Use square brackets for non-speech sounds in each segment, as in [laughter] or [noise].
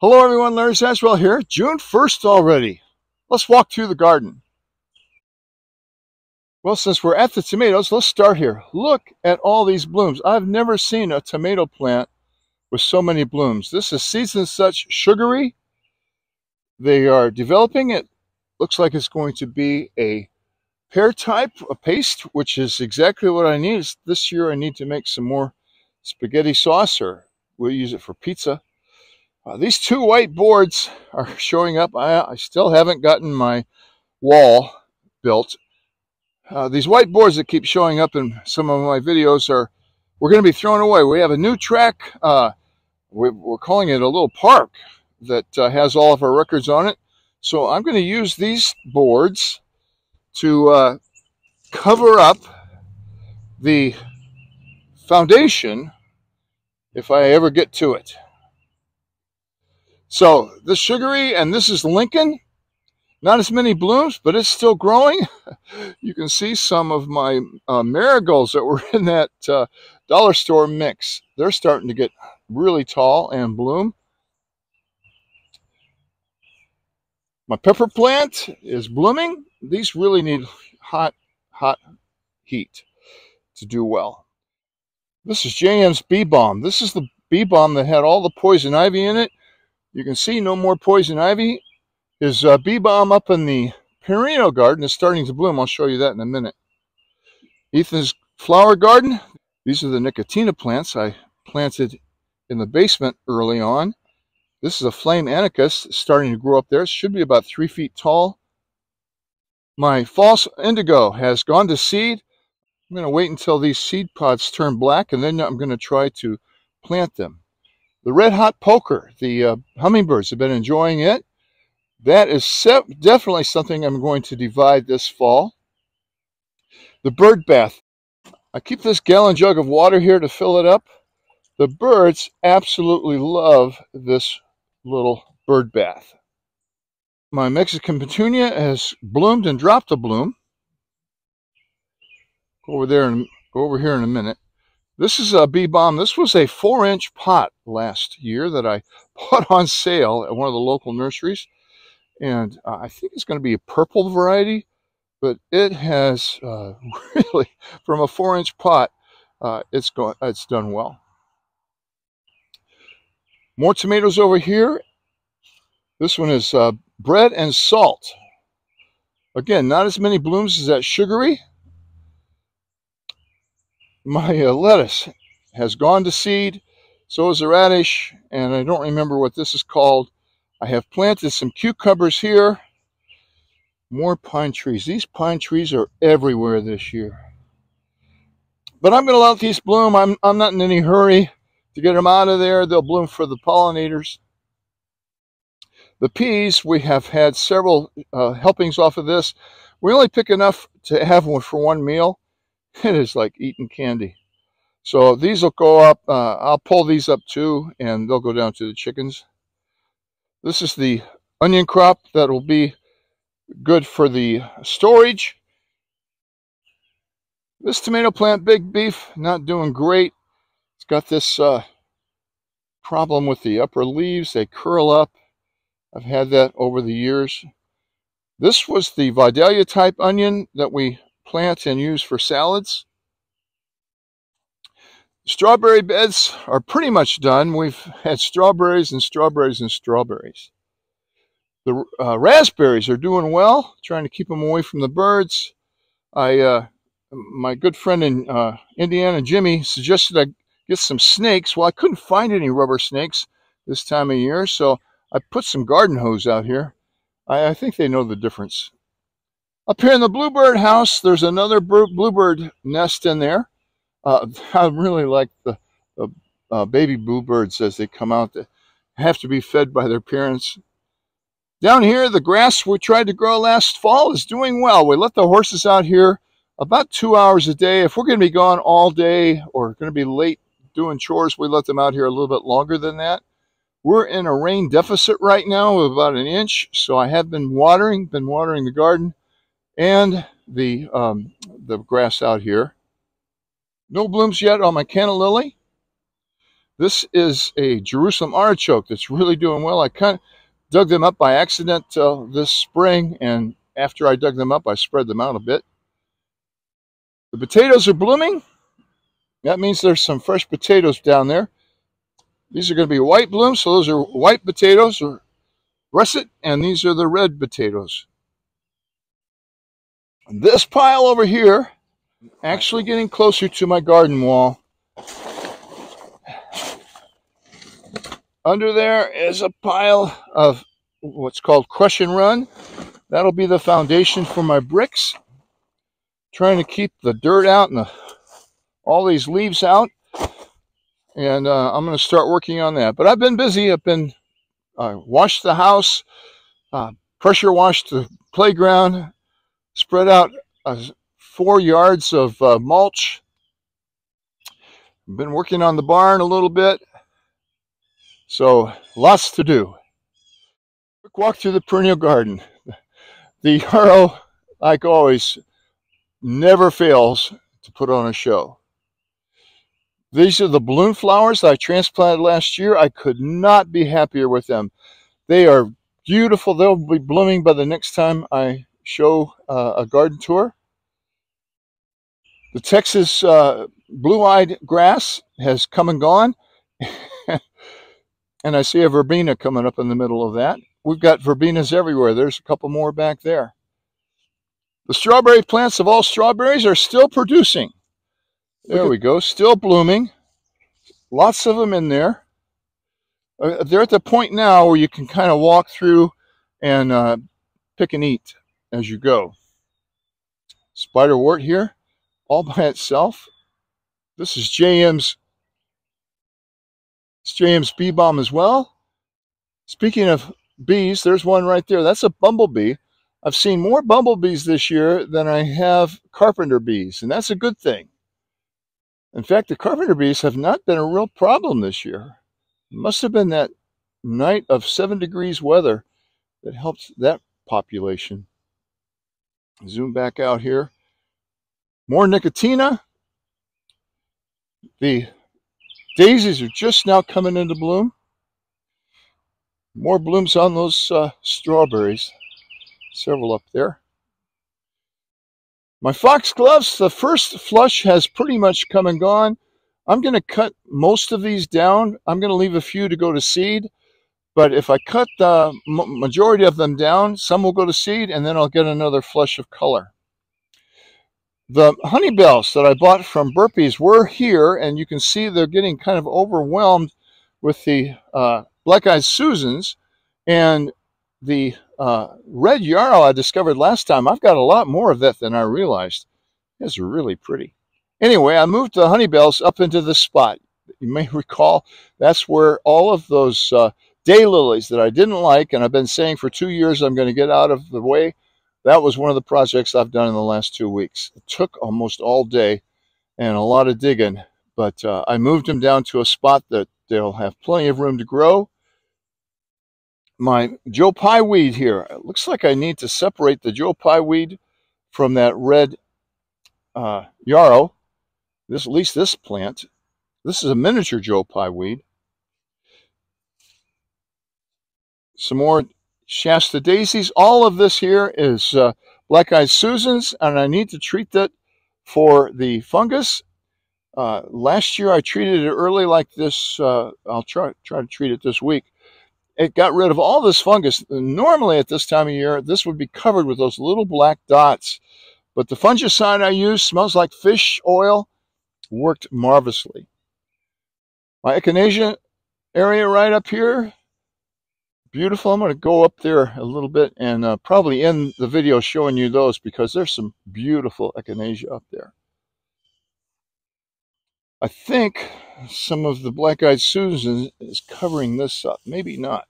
Hello everyone, Larry Satchwell here. June 1st already. Let's walk through the garden. Well, since we're at the tomatoes, let's start here. Look at all these blooms. I've never seen a tomato plant with so many blooms. This is Seasoned Such Sugary. They are developing it. Looks like it's going to be a pear type, a paste, which is exactly what I need. This year I need to make some more spaghetti sauce or we'll use it for pizza. Uh, these two white boards are [laughs] showing up. I, I still haven't gotten my wall built. Uh, these white boards that keep showing up in some of my videos are, we're going to be thrown away. We have a new track. Uh, we, are calling it a little park that uh, has all of our records on it. So I'm going to use these boards to uh, cover up the foundation if I ever get to it. So this sugary, and this is Lincoln. Not as many blooms, but it's still growing. [laughs] you can see some of my uh, marigolds that were [laughs] in that uh, dollar store mix. They're starting to get really tall and bloom. My pepper plant is blooming. These really need hot, hot heat to do well. This is JM's bee balm. This is the bee balm that had all the poison ivy in it. You can see no more poison ivy. His uh, bee balm up in the perennial garden is starting to bloom. I'll show you that in a minute. Ethan's flower garden. These are the Nicotiana plants I planted in the basement early on. This is a flame Anaeus starting to grow up there. It should be about three feet tall. My false indigo has gone to seed. I'm going to wait until these seed pods turn black and then I'm going to try to plant them. The red hot poker, the uh, hummingbirds have been enjoying it. That is definitely something I'm going to divide this fall. The bird bath. I keep this gallon jug of water here to fill it up. The birds absolutely love this little bird bath. My Mexican petunia has bloomed and dropped a bloom. Over there and go over here in a minute. This is a balm. This was a four inch pot last year that I [laughs] bought on sale at one of the local nurseries. And uh, I think it's going to be a purple variety, but it has uh, [laughs] really, from a four inch pot, uh, it's, going, it's done well. More tomatoes over here. This one is uh, bread and salt. Again, not as many blooms as that sugary, my uh, lettuce has gone to seed. So is the radish, and I don't remember what this is called. I have planted some cucumbers here. More pine trees. These pine trees are everywhere this year. But I'm going to let these bloom. I'm, I'm not in any hurry to get them out of there. They'll bloom for the pollinators. The peas, we have had several uh, helpings off of this. We only pick enough to have one for one meal. [laughs] It is like eating candy. So these will go up. Uh, I'll pull these up too, and they'll go down to the chickens. This is the onion crop that will be good for the storage. This tomato plant, Big Beef, not doing great. It's got this uh, problem with the upper leaves. They curl up. I've had that over the years. This was the Vidalia type onion that we plant and use for salads. Strawberry beds are pretty much done. We've had strawberries and strawberries and strawberries. The uh, raspberries are doing well, trying to keep them away from the birds. I, uh, my good friend in uh, Indiana, Jimmy, suggested I get some snakes. Well, I couldn't find any rubber snakes this time of year, so I put some garden hose out here. I, I think they know the difference. Up here in the bluebird house, there's another bluebird nest in there. Uh, [laughs] I really like the, the uh, baby bluebirds as they come out. They have to be fed by their parents. Down here, the grass we tried to grow last fall is doing well. We let the horses out here about two hours a day. If we're going to be gone all day or going to be late doing chores, we let them out here a little bit longer than that. We're in a rain deficit right now of about an inch, so I have been watering, been watering the garden and the, um, the grass out here. No blooms yet on my canna lily. This is a Jerusalem artichoke that's really doing well. I kind of dug them up by accident uh, this spring, and after I dug them up, I spread them out a bit. The potatoes are blooming. That means there's some fresh potatoes down there. These are going to be white blooms, so those are white potatoes or russet, and these are the red potatoes. This pile over here, actually getting closer to my garden wall. Under there is a pile of what's called crush and run. That'll be the foundation for my bricks. Trying to keep the dirt out and the, all these leaves out and uh, I'm going to start working on that. But I've been busy. I've been uh, washed the house, uh, pressure washed the playground, spread out uh, four yards of uh, mulch. Been working on the barn a little bit. So lots to do. Quick walk through the perennial garden. The [laughs] yarrow, like always, never fails to put on a show. These are the balloon flowers I transplanted last year. I could not be happier with them. They are beautiful. They'll be blooming by the next time I show uh, a garden tour. The Texas uh, blue-eyed grass has come and gone. [laughs] and I see a verbena coming up in the middle of that. We've got verbenas everywhere. There's a couple more back there. The strawberry plants of all strawberries are still producing. There we go. Still blooming. Lots of them in there. Uh, they're at the point now where you can kind of walk through and uh, pick and eat as you go. Spiderwort here, all by itself. This is JM's, it's JM's bee balm as well. Speaking of bees, there's one right there. That's a bumblebee. I've seen more bumblebees this year than I have carpenter bees, and that's a good thing. In fact, the carpenter bees have not been a real problem this year. It must have been that night of seven degrees weather that helped that population. Zoom back out here. More nicotiana. The daisies are just now coming into bloom. More blooms on those uh, strawberries. Several up there. My foxgloves, the first flush has pretty much come and gone. I'm going to cut most of these down. I'm going to leave a few to go to seed. But if I cut the majority of them down, some will go to seed, and then I'll get another flush of color. The honey bells that I bought from Burpees were here, and you can see they're getting kind of overwhelmed with the uh, black-eyed Susans. And the uh, red yarrow I discovered last time, I've got a lot more of that than I realized. It's really pretty. Anyway, I moved the honeybells up into this spot. You may [laughs] recall that's where all of those uh, daylilies that I didn't like, and I've been saying for two years I'm going to get out of the way, that was one of the projects I've done in the last two weeks. It took almost all day and a lot of digging, but uh, I moved them down to a spot that they'll have plenty of room to grow my Joe Pye weed here. It looks like I need to separate the Joe Pye weed from that red uh, yarrow. This, at least this plant. This is a miniature Joe Pye weed. Some more Shasta daisies. All of this here is uh, black-eyed Susans, and I need to treat that for the fungus. Uh, last year I treated it early like this. Uh, I'll try, try to treat it this week it got rid of all this fungus. Normally at this time of year, this would be covered with those little black dots. But the fungicide I used smells like fish oil, worked marvelously. My echinacea area right up here, beautiful. I'm going to go up there a little bit and uh, probably end the video showing you those because there's some beautiful echinacea up there. I think some of the black-eyed Susan is covering this up. Maybe not.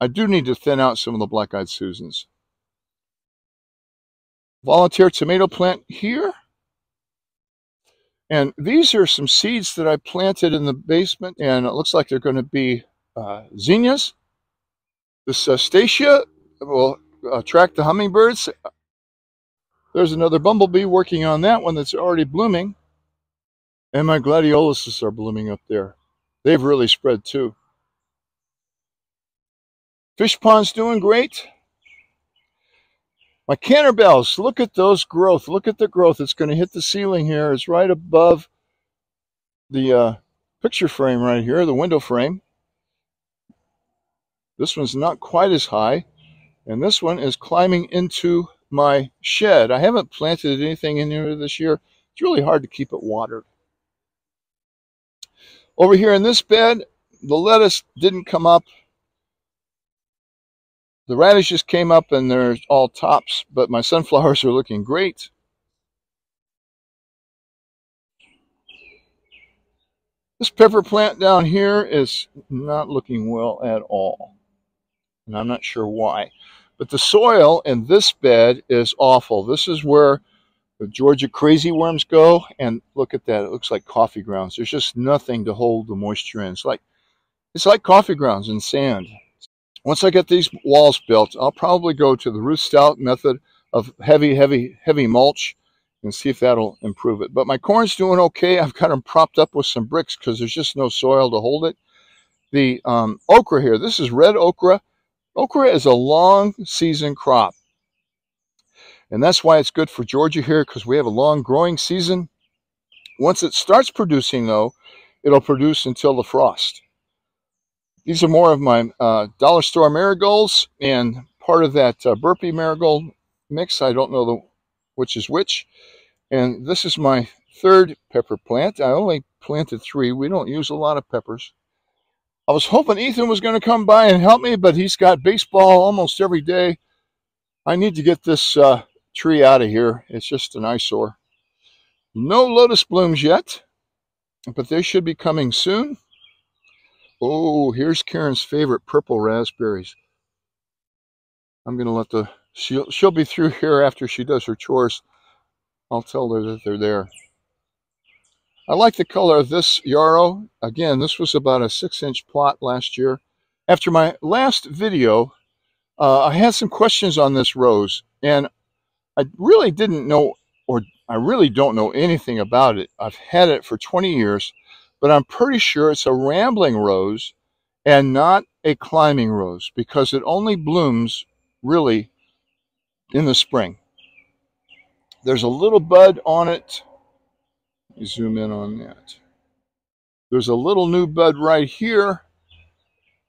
I do need to thin out some of the black-eyed Susans. Volunteer tomato plant here. And these are some seeds that I planted in the basement, and it looks like they're going to be uh, zinnias. This uh, stacia will attract the hummingbirds. There's another bumblebee working on that one that's already blooming. And my gladioluses are blooming up there. They've really spread too. Fish pond's doing great. My canterbells, look at those growth. Look at the growth. It's going to hit the ceiling here. It's right above the uh, picture frame right here, the window frame. This one's not quite as high. And this one is climbing into my shed. I haven't planted anything in here this year. It's really hard to keep it watered. Over here in this bed, the lettuce didn't come up. The radishes came up and they're all tops, but my sunflowers [laughs] are looking great. This pepper plant down here is not looking well at all. And I'm not sure why. But the soil in this bed is awful. This is where the Georgia crazy worms go. And look at that. It looks like coffee grounds. There's just nothing to hold the moisture in. It's like, it's like coffee grounds and sand. Once I get these walls built, I'll probably go to the Ruth Stout method of heavy, heavy, heavy mulch and see if that'll improve it. But my corn's doing okay. I've got them propped up with some bricks because there's just no soil to hold it. The um, okra here, this is red okra. Okra is a long season crop. And that's why it's good for Georgia here because we have a long growing season. Once it starts producing, though, it'll produce until the frost. These are more of my uh, dollar store marigolds and part of that uh, Burpee marigold mix. I don't know the, which is which. And this is my third pepper plant. I only planted three. We don't use a lot of peppers. I was hoping Ethan was going to come by and help me, but he's got baseball almost every day. I need to get this uh, tree out of here. It's just an eyesore. No lotus blooms yet, but they should be coming soon. Oh, here's Karen's favorite purple raspberries. I'm going to let the, she'll, she'll be through here after she does her chores. I'll tell her that they're there. I like the color of this yarrow. Again, this was about a six inch plot last year. After my last video, uh, I had some questions on this rose and I really didn't know, or I really don't know anything about it. I've had it for 20 years, but I'm pretty sure it's a rambling rose and not a climbing rose because it only blooms really in the spring. There's a little bud on it zoom in on that. There's a little new bud right here,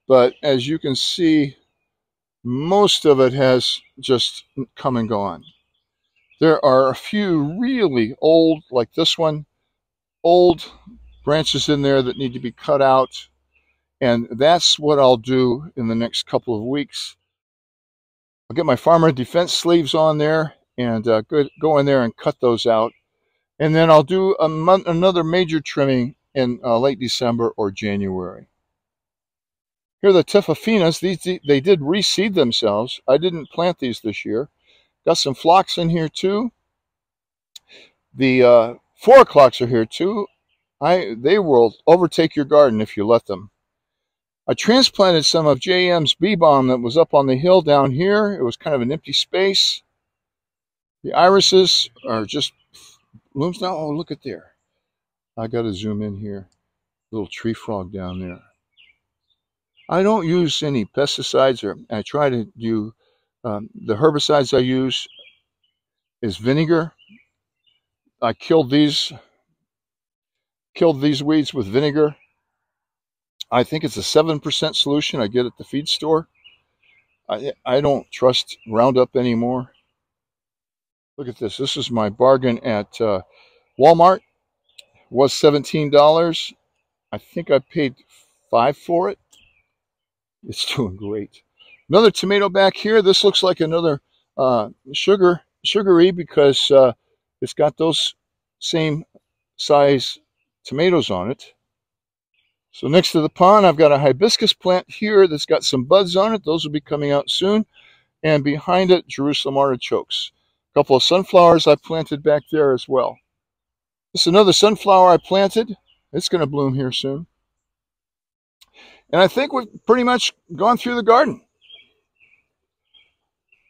but as you can see, most of it has just come and gone. There are a few really old, like this one, old branches in there that need to be cut out. And that's what I'll do in the next couple of weeks. I'll get my farmer defense sleeves on there and uh, go in there and cut those out and then I'll do month, another major trimming in uh, late December or January. Here are the Tephiophinas. These they did reseed themselves. I didn't plant these this year. Got some phlox in here too. The uh, four o'clocks are here too. I they will overtake your garden if you let them. I transplanted some of JM's bee balm that was up on the hill down here. It was kind of an empty space. The irises are just blooms now. Oh, look at there. I got to zoom in here. Little tree frog down there. I don't use any pesticides, or I try to do um, the herbicides I use is vinegar. I killed these killed these weeds with vinegar. I think it's a seven percent solution I get at the feed store. I I don't trust Roundup anymore. Look at this. This is my bargain at uh, Walmart. Was $17. I think I paid five for it. It's [laughs] doing great. Another tomato back here. This looks like another uh, sugar sugary because uh, it's got those same size tomatoes on it. So next to the pond, I've got a hibiscus plant here that's got some buds on it. Those will be coming out soon. And behind it, Jerusalem artichokes. A couple of sunflowers I planted back there as well. This is another sunflower I planted. It's going to bloom here soon. And I think we've pretty much gone through the garden.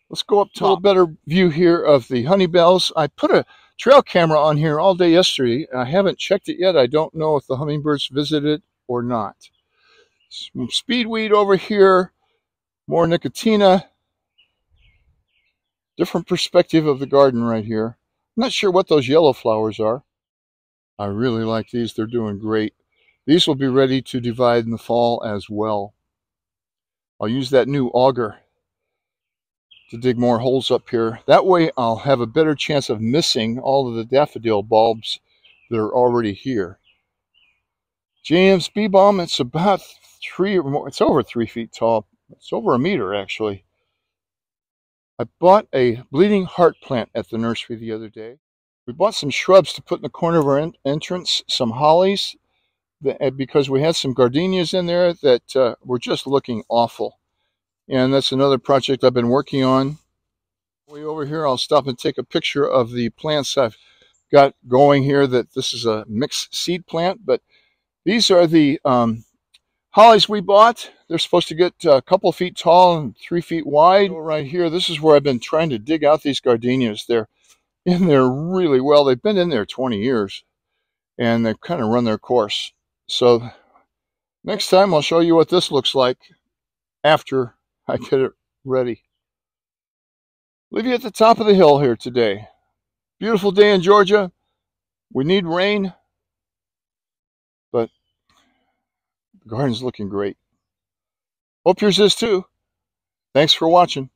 Let's go up to a little better view here of the honey bells. I put a trail camera on here all day yesterday. I haven't checked it yet. I don't know if the hummingbirds visited or not. Some speedwell over here, more nicotiana. Different perspective of the garden right here. I'm not sure what those yellow flowers are. I really like these. They're doing great. These will be ready to divide in the fall as well. I'll use that new auger to dig more holes up here. That way I'll have a better chance of missing all of the daffodil bulbs that are already here. James Balm, it's about three or more, it's over three feet tall. It's over a meter actually. I bought a bleeding heart plant at the nursery the other day. We bought some shrubs to put in the corner of our en entrance, some hollies, because we had some gardenias in there that uh, were just looking awful. And that's another project I've been working on. Way over here, I'll stop and take a picture of the plants I've got going here. That this is a mixed seed plant, but these are the um, hollies we bought. They're supposed to get uh, a couple feet tall and three feet wide. Right here, this is where I've been trying to dig out these gardenias. They're in there really well. They've been in there 20 years and they've kind of run their course. So next time I'll show you what this looks like after I get it ready. Leave you at the top of the hill here today. Beautiful day in Georgia. We need rain, but the garden's looking great. Hope yours is too. Thanks for watching.